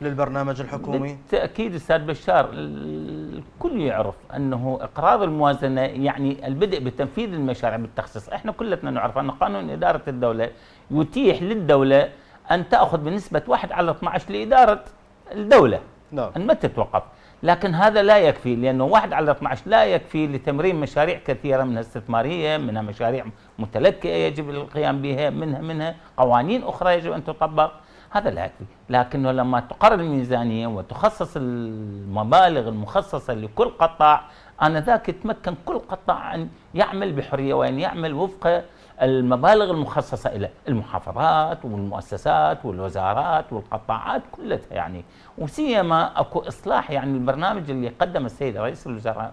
للبرنامج الحكومي؟ بالتأكيد أستاذ بشار الكل يعرف أنه اقرار الموازنة يعني البدء بتنفيذ المشاريع بالتخصيص، إحنا كلنا نعرف أن قانون إدارة الدولة يتيح للدولة أن تأخذ بنسبة 1 على 12 لإدارة الدولة. نعم. أن ما تتوقف، لكن هذا لا يكفي لأنه 1 على 12 لا يكفي لتمرير مشاريع كثيرة منها استثمارية، منها مشاريع متلكئه يجب القيام بها، منها منها قوانين أخرى يجب أن تطبق، هذا لا يكفي، لكنه لما تقرر الميزانية وتخصص المبالغ المخصصة لكل قطاع آنذاك يتمكن كل قطاع أن يعمل بحرية وأن يعمل وفق المبالغ المخصصة له، المحافظات والمؤسسات والوزارات والقطاعات كلها يعني، وسيما أكو إصلاح يعني البرنامج اللي قدم السيد رئيس الوزراء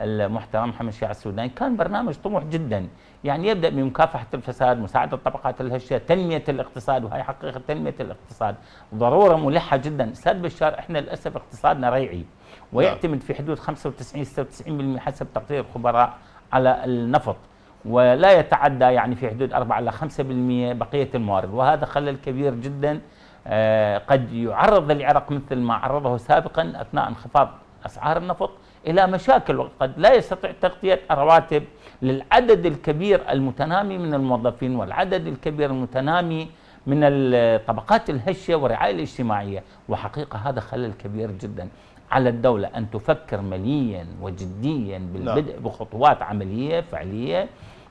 المحترم محمد شيع السوداني كان برنامج طموح جدا. يعني يبدأ بمكافحه الفساد مساعدة الطبقات الهشه تنمية الاقتصاد وهي حقيقة تنمية الاقتصاد. ضرورة ملحة جدا. أستاذ بشار إحنا للأسف اقتصادنا ريعي ويعتمد في حدود 95 96% حسب تقدير الخبراء على النفط ولا يتعدى يعني في حدود 4 إلى 5% بقية الموارد. وهذا خلل كبير جدا. آه، قد يعرض العراق مثل ما عرضه سابقا أثناء انخفاض أسعار النفط إلى مشاكل وقد لا يستطيع تغطية الرواتب للعدد الكبير المتنامي من الموظفين والعدد الكبير المتنامي من الطبقات الهشه والرعاية الاجتماعية. وحقيقة هذا خلل كبير جدا على الدولة أن تفكر مليا وجديا بالبدء بخطوات عملية فعلية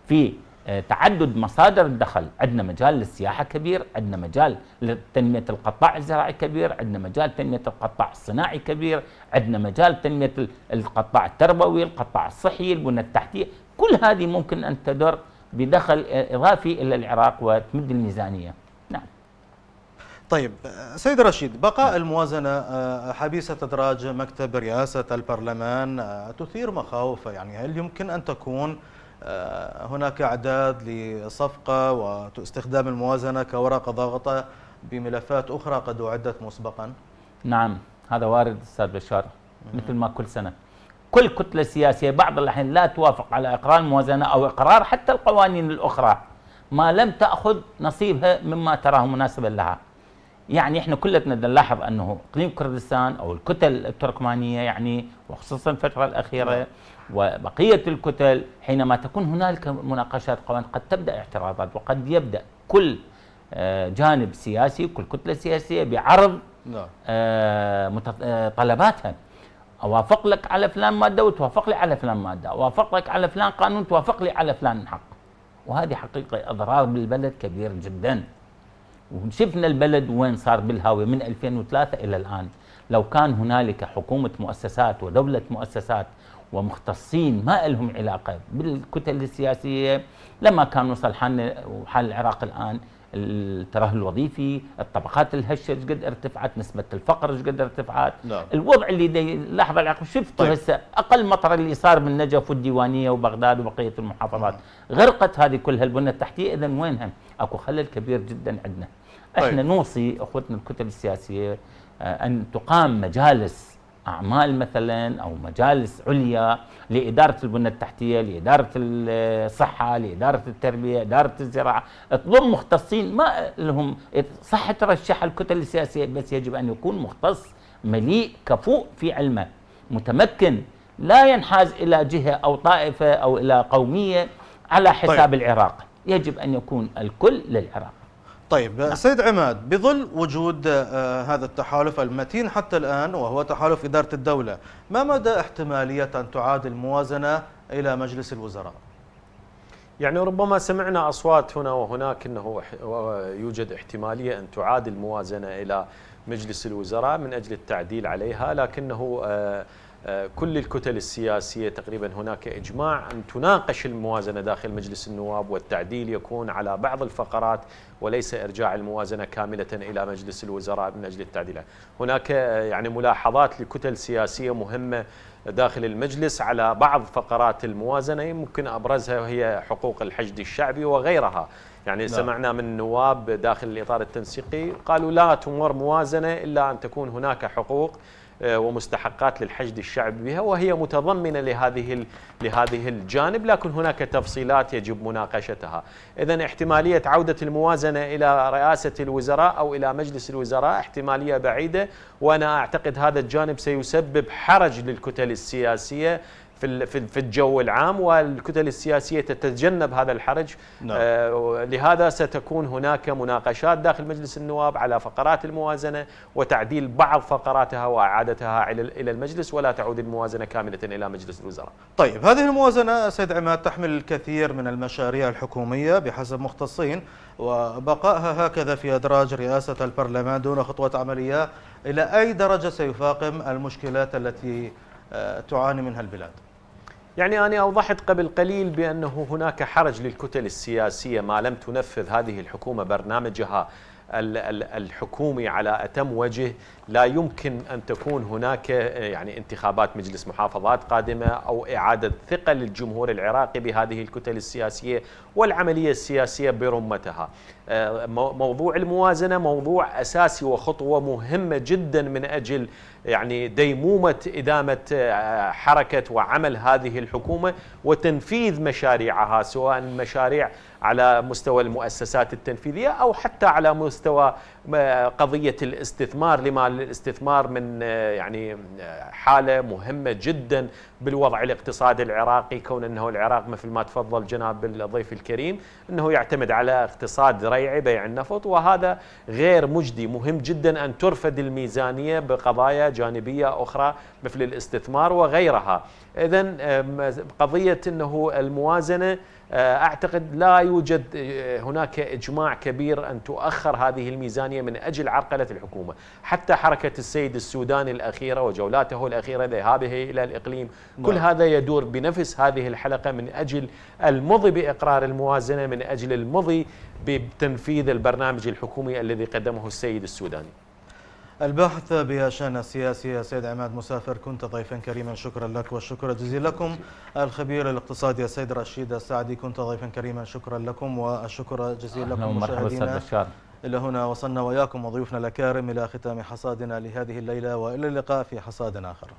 في آه، تعدد مصادر الدخل. عندنا مجال للسياحة كبير عندنا مجال لتنمية القطاع الزراعي كبير عندنا مجال تنمية القطاع الصناعي كبير عندنا مجال تنمية ال- القطاع التربوي القطاع الصحي البنى التحتية. كل هذه ممكن أن تدر بدخل آه، إضافي إلى العراق وتمد الميزانية. نعم. طيب آه، سيد رشيد بقاء الموازنة آه، حبيسة إدراج مكتب رئاسة البرلمان تثير مخاوف؟ يعني هل يمكن أن تكون هناك إعداد لصفقة واستخدام الموازنة كورقة ضاغطة بملفات أخرى قد أعدت مسبقا؟ نعم هذا وارد أستاذ بشار مثل ما كل سنة. كل كتلة سياسية بعض الأحيان لا توافق على إقرار الموازنه أو إقرار حتى القوانين الأخرى. ما لم تأخذ نصيبها مما تراه مناسبا لها. يعني إحنا كلنا نلاحظ أنه إقليم كردستان أو الكتل التركمانية يعني وخصوصا الفترة الأخيرة وبقية الكتل حينما تكون هنالك مناقشات قوانين قد تبدأ اعتراضات وقد يبدأ كل آه، جانب سياسي كل كتلة سياسية بعرض نعم. آه، آه، طلباتها. أوافق لك على فلان مادة وتوافق لي على فلان مادة، أوافق لك على فلان قانون توافق لي على فلان حق. وهذه حقيقة إضرار بالبلد كبير جدا. وشفنا البلد وين صار بالهاوية من 2003 إلى الآن. لو كان هنالك حكومة مؤسسات ودولة مؤسسات ومختصين ما لهم علاقة بالكتل السياسية لما كان وصل حالنا وحال العراق الآن الترهل الوظيفي، الطبقات الهشه إيش قد ارتفعت، نسبة الفقر إيش قد ارتفعت، نعم. الوضع اللي دي لحظة العراق شفتوا طيب. هسه أقل مطر اللي صار بالنجف والديوانية وبغداد وبقية المحافظات، غرقت هذه كلها البنى التحتية اذا وينها؟ أكو خلل كبير جدا عندنا. طيب. إحنا نوصي أخوتنا الكتل السياسية آه، أن تقام مجالس أعمال مثلا أو مجالس عليا لإدارة البنى التحتية، لإدارة الصحة، لإدارة التربية، إدارة الزراعة، تضم مختصين ما لهم صح ترشح الكتل السياسية بس يجب أن يكون مختص مليء كفؤ في علمه، متمكن لا ينحاز إلى جهة أو طائفة أو إلى قومية على حساب طيب. العراق، يجب أن يكون الكل للعراق. طيب سيد عماد بظل وجود آه، هذا التحالف المتين حتى الآن وهو تحالف إدارة الدولة ما مدى احتمالية أن تعاد الموازنة إلى مجلس الوزراء؟ يعني ربما سمعنا أصوات هنا وهناك إنه ح- يوجد احتمالية أن تعاد الموازنة إلى مجلس الوزراء من أجل التعديل عليها لكنه آه، كل الكتل السياسية تقريبا هناك إجماع أن تناقش الموازنة داخل مجلس النواب والتعديل يكون على بعض الفقرات وليس إرجاع الموازنة كاملة إلى مجلس الوزراء من أجل التعديل هناك آه، يعني ملاحظات لكتل سياسية مهمة داخل المجلس على بعض فقرات الموازنة يمكن أبرزها هي حقوق الحشد الشعبي وغيرها يعني نعم. سمعنا من نواب داخل الإطار التنسيقي قالوا لا تمر موازنة إلا أن تكون هناك حقوق آه، ومستحقات للحشد الشعبي بها وهي متضمنة لهذه لهذه الجانب لكن هناك تفصيلات يجب مناقشتها. اذا احتمالية عودة الموازنة إلى رئاسة الوزراء أو إلى مجلس الوزراء احتمالية بعيدة وأنا أعتقد هذا الجانب سيسبب حرج للكتل السياسية في في الجو العام والكتل السياسية تتجنب هذا الحرج نعم. آه لهذا ستكون هناك مناقشات داخل مجلس النواب على فقرات الموازنة وتعديل بعض فقراتها وإعادتها إلى المجلس ولا تعود الموازنة كاملة إلى مجلس الوزراء. طيب هذه الموازنة سيد عماد تحمل الكثير من المشاريع الحكومية بحسب مختصين وبقائها هكذا في أدراج رئاسة البرلمان دون خطوه عملية إلى أي درجة سيفاقم المشكلات التي آه، تعاني منها البلاد؟ يعني أنا أوضحت قبل قليل بأنه هناك حرج للكتل السياسية ما لم تنفذ هذه الحكومة برنامجها الحكومي على أتم وجه لا يمكن أن تكون هناك يعني انتخابات مجلس محافظات قادمة أو إعادة ثقة للجمهور العراقي بهذه الكتل السياسية والعملية السياسية برمتها. آه، موضوع الموازنة موضوع أساسي وخطوة مهمة جدا من أجل يعني ديمومة إدامة آه، حركة وعمل هذه الحكومة وتنفيذ مشاريعها سواء مشاريع على مستوى المؤسسات التنفيذية أو حتى على مستوى آه، قضية الاستثمار لما الاستثمار من آه، يعني حالة مهمة جدا بالوضع الاقتصادي العراقي كون أنه العراق مثل ما تفضل جناب الضيف الكريم أنه يعتمد على اقتصاد ريعي بيع النفط وهذا غير مجدي. مهم جدا أن ترفد الميزانية بقضايا جانبية أخرى مثل الاستثمار وغيرها. إذا قضية أنه الموازنة آه، أعتقد لا يوجد آه، هناك إجماع كبير أن تؤخر هذه الميزانية من أجل عرقلة الحكومة، حتى حركة السيد السوداني الأخيرة وجولاته الأخيرة ذهابه إلى الإقليم، كل نعم. هذا يدور بنفس هذه الحلقة من أجل المضي بإقرار الموازنة، من أجل المضي بتنفيذ البرنامج الحكومي الذي قدمه السيد السوداني. الباحث بشأن السياسي. سيد عماد مسافر كنت ضيفا كريما. شكرا لك والشكر جزيلا لكم. الخبير الاقتصادي السيد رشيد السعدي كنت ضيفا كريما. شكرا لكم والشكر جزيلا لكم مشاهدينا. إلى هنا وصلنا وياكم وضيوفنا الأكارم إلى ختام حصادنا لهذه الليلة وإلى اللقاء في حصاد آخر.